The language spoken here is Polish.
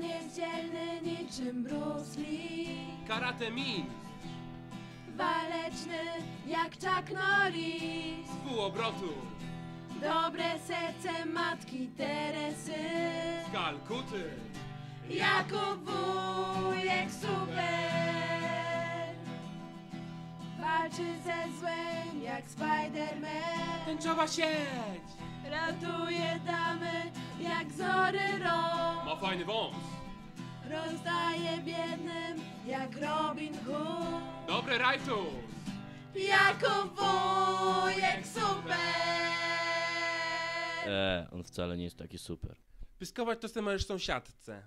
On jest dzielny niczym Bruce Lee. Karate Min, Waleczny jak Chuck Norris. Z półobrotu, Dobre serce matki Teresy. Z Kalkuty. Jakub wujek super. Walczy ze złem jak Spider-Man. Tęczowa sieć, Ratuje damy jak Zory ma fajny wąs. Rozdaje biednym jak Robin Hood Dobry rajtus, Jakub wujek super E, on wcale nie jest taki super. pyskować to sobie możesz sąsiadce.